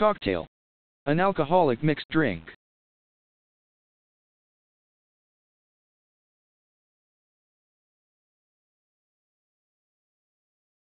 Cocktail. An alcoholic mixed drink.